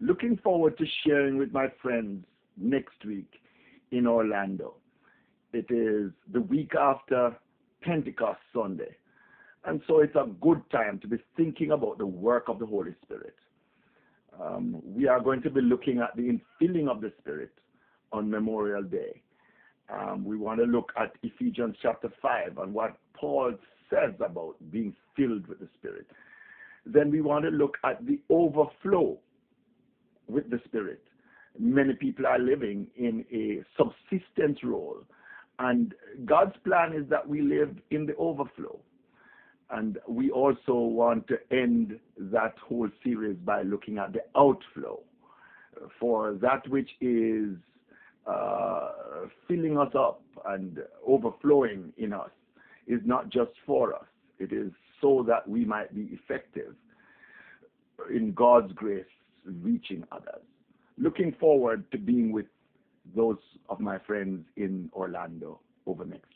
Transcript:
looking forward to sharing with my friends next week in Orlando. It is the week after Pentecost Sunday. And so it's a good time to be thinking about the work of the Holy Spirit. Um, we are going to be looking at the infilling of the Spirit on Memorial Day. Um, we want to look at Ephesians chapter 5 and what Paul says about being filled with the Spirit. Then we want to look at the overflow with the Spirit. Many people are living in a subsistence role, and God's plan is that we live in the overflow. And we also want to end that whole series by looking at the outflow. For that which is uh, filling us up and overflowing in us is not just for us, it is so that we might be effective in God's grace reaching others. Looking forward to being with those of my friends in Orlando over next.